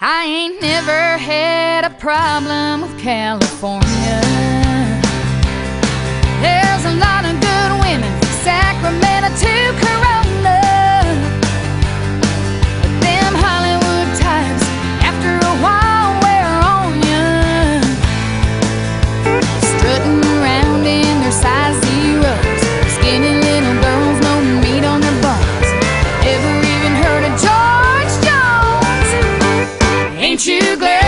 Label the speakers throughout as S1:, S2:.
S1: I ain't never had a problem with California. Ain't you glad?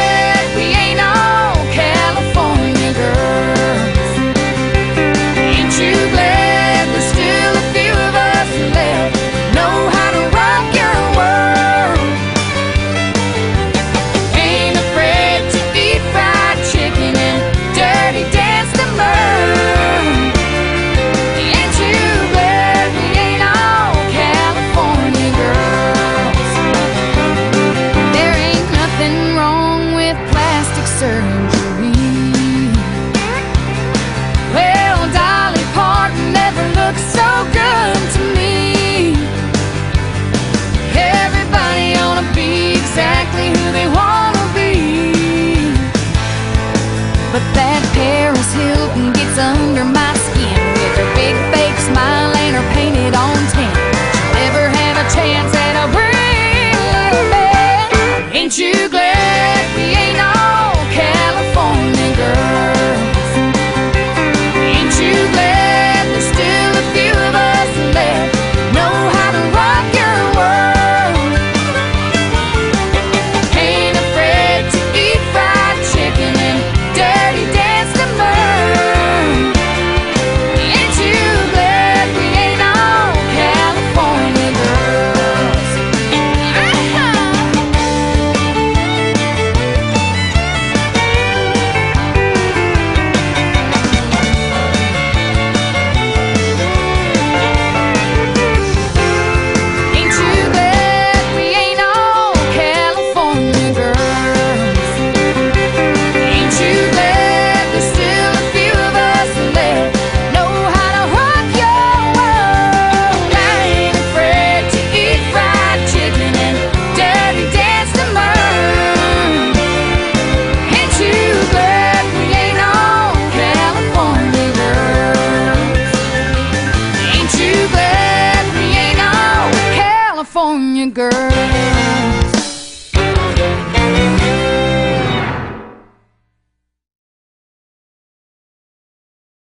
S1: Well, Dolly Parton never looked so good to me. Everybody wanna be exactly who they wanna be. But that Paris Hilton gets under. girl.